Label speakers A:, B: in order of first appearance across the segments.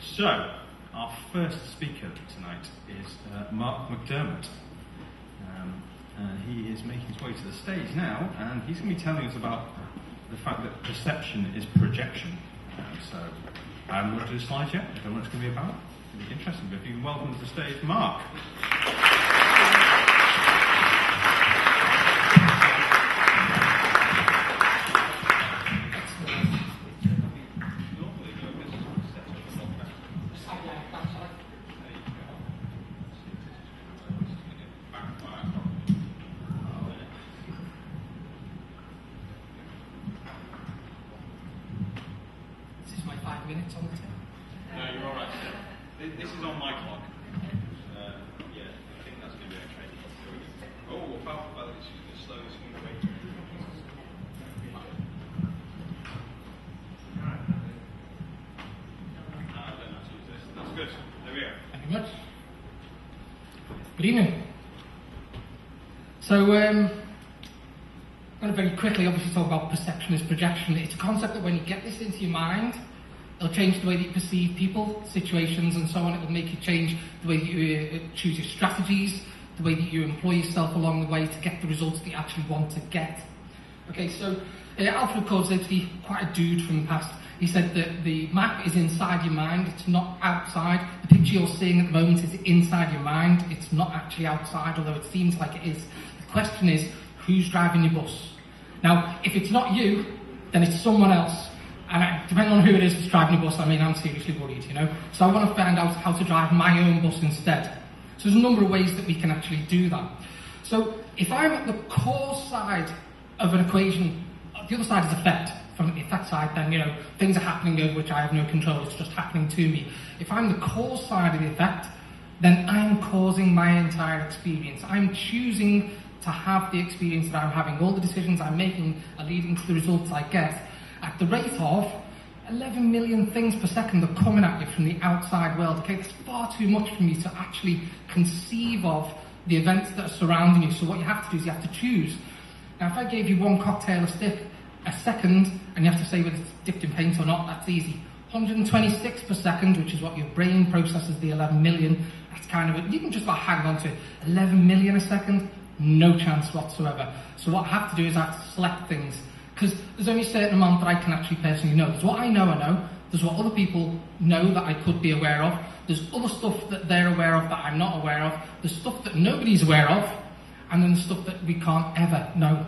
A: So, our first speaker tonight is uh, Marc McDermott. Um, and he is making his way to the stage now, and he's going to be telling us about the fact that perception is projection. Um, so, I haven't looked at the slides yet. I don't know what it's going to be about. It'll be interesting. But if you can welcome to the stage,
B: Marc. Minutes on the tip.
A: No, you're all right. This this is on my clock. Uh, yeah, I think that's going to be okay. Oh, powerful bell. It's just going to slow this one away. I don't have to use this. That's good. There we go.
B: Thank you very much. Good evening. So, um, I'm going to very quickly obviously talk about perception as projection. It's a concept that when you get this into your mind, it'll change the way that you perceive people, situations, and so on. It will make you change the way that you uh, choose your strategies, the way that you employ yourself along the way to get the results that you actually want to get. Okay, so uh, Alfred Korzybski, quite a dude from the past, he said that the map is inside your mind, it's not outside. The picture you're seeing at the moment is inside your mind, it's not actually outside, although it seems like it is. The question is, who's driving your bus? Now, if it's not you, then it's someone else. And depending on who it is that's driving the bus, I mean, I'm seriously worried, you know. So I want to find out how to drive my own bus instead. So there's a number of ways that we can actually do that. So if I'm at the cause side of an equation, the other side is effect. From the effect side, then you know things are happening over which I have no control. It's just happening to me. If I'm the cause side of the effect, then I'm causing my entire experience. I'm choosing to have the experience that I'm having. All the decisions I'm making are leading to the results I get at the rate of 11 million things per second are coming at you from the outside world. Okay, it's far too much for me to actually conceive of the events that are surrounding you. So what you have to do is you have to choose. Now, if I gave you one cocktail a stick a second, and you have to say whether it's dipped in paint or not, that's easy. 126 per second, which is what your brain processes the 11 million. That's kind of it. You can just about hang on to it. 11 million a second, no chance whatsoever. So what I have to do is I have to select things because there's only a certain amount that I can actually personally know. There's what I know I know. There's what other people know that I could be aware of. There's other stuff that they're aware of that I'm not aware of. There's stuff that nobody's aware of, and then the stuff that we can't ever know.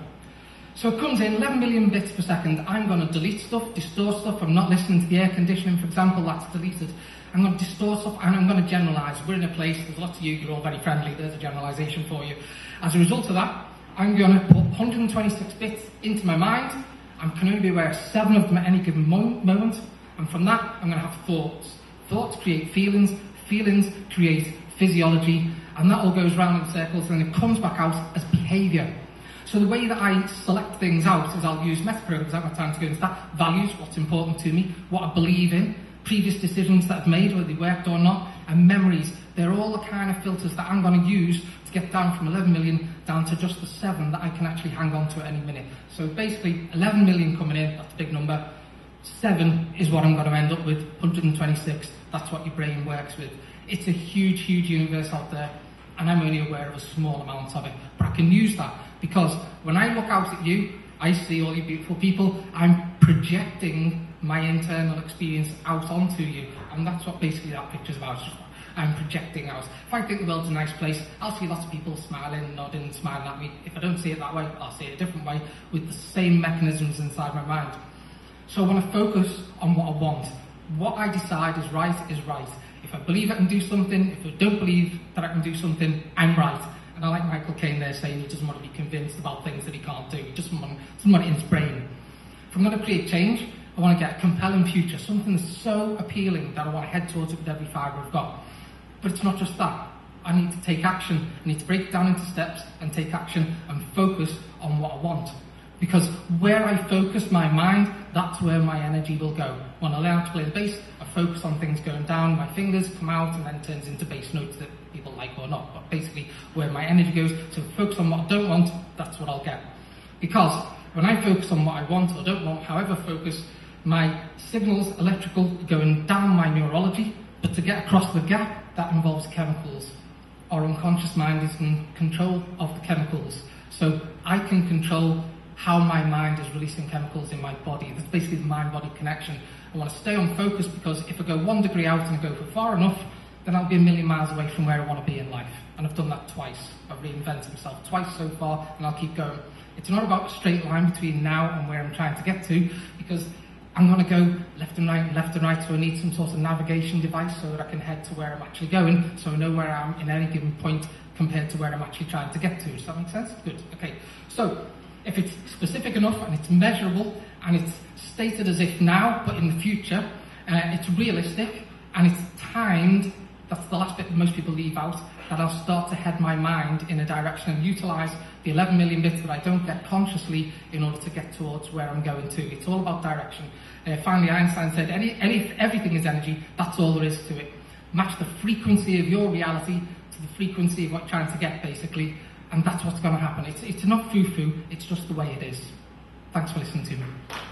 B: So it comes in 11 million bits per second. I'm going to delete stuff, distort stuff. I'm not listening to the air conditioning, for example, that's deleted. I'm going to distort stuff and I'm going to generalize. We're in a place, there's lots of you, you're all very friendly, there's a generalization for you. As a result of that, I'm going to put 126 bits into my mind. I can only be aware of seven of them at any given moment. And from that, I'm going to have thoughts. Thoughts create feelings, feelings create physiology, and that all goes round in circles and it comes back out as behaviour. So the way that I select things out is I'll use metaprograms, I have time to go into that, values, what's important to me, what I believe in, previous decisions that I've made, whether they worked or not, and memories. Kind of filters that I'm going to use to get down from 11 million down to just the 7 that I can actually hang on to at any minute. So basically, 11 million coming in, that's a big number. 7 is what I'm going to end up with, 126, that's what your brain works with. It's a huge, huge universe out there, and I'm only aware of a small amount of it. But I can use that because when I look out at you, I see all you beautiful people, I'm projecting my internal experience out onto you. And that's what basically that picture's about. I'm projecting out. If I think the world's a nice place, I'll see lots of people smiling, nodding, smiling at me. If I don't see it that way, I'll see it a different way with the same mechanisms inside my mind. So I want to focus on what I want. What I decide is right is right. If I believe I can do something, if I don't believe that I can do something, I'm right. And I like Michael Caine there saying he doesn't want to be convinced about things that he can't do. He just want, doesn't in his brain. If I'm going to create change, I want to get a compelling future, something that's so appealing that I want to head towards it with every fibre I've got. But it's not just that. I need to take action. I need to break it down into steps and take action and focus on what I want. Because where I focus my mind, that's where my energy will go. When I learn how to play the bass, I focus on things going down, my fingers come out and then turns into bass notes that people like or not. But basically, where my energy goes, so focus on what I don't want, that's what I'll get. Because when I focus on what I want or don't want, however focus, my signals, electrical, going down my neurology, to get across the gap, that involves chemicals. Our unconscious mind is in control of the chemicals. So I can control how my mind is releasing chemicals in my body. That's basically the mind-body connection. I want to stay on focus because if I go one degree out and I go for far enough, then I'll be a million miles away from where I want to be in life. And I've done that twice. I've reinvented myself twice so far, and I'll keep going. It's not about a straight line between now and where I'm trying to get to, because I'm going to go left and right, left and right, so I need some sort of navigation device so that I can head to where I'm actually going, so I know where I am in any given point compared to where I'm actually trying to get to. Does that make sense? Good. Okay. So, if it's specific enough and it's measurable and it's stated as if now, but in the future, uh, it's realistic and it's timed, that's the last bit that most people leave out, that I'll start to head my mind in a direction and utilize the 11 million bits that I don't get consciously in order to get towards where I'm going to. It's all about direction. Uh, finally, Einstein said, any, any, everything is energy, that's all there is to it. Match the frequency of your reality to the frequency of what you're trying to get, basically, and that's what's going to happen. It's, it's not foo-foo, it's just the way it is. Thanks for listening to me.